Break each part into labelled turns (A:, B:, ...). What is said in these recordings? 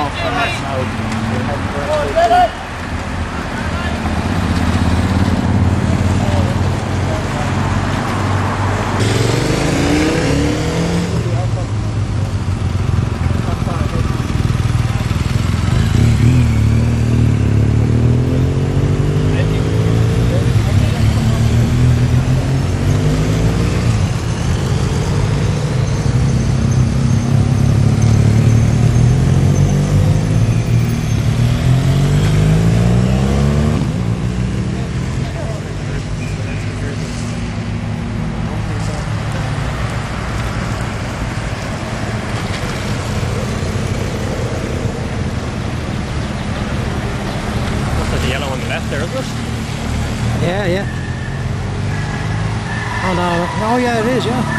A: off the next now. We're heading for escort two.
B: That's the yellow on the left there, isn't it?
C: Yeah, yeah. Oh no, oh yeah, it is, yeah.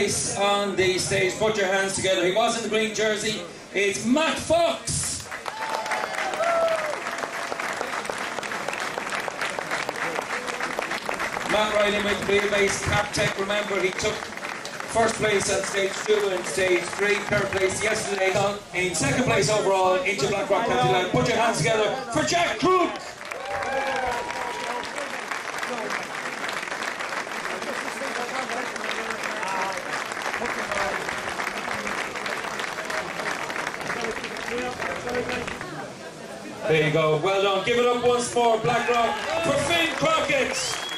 D: Place on the stage. Put your hands together. He was in the green jersey. It's Matt Fox. Matt riding with wheelbase Cabtech. Remember, he took first place at stage two and stage three. Third place yesterday. In second place overall into Blackrock County Line. Put your hands together for Jack Crook. There you go. Well done. Give it up once more, Blackrock, for Finn Crockett.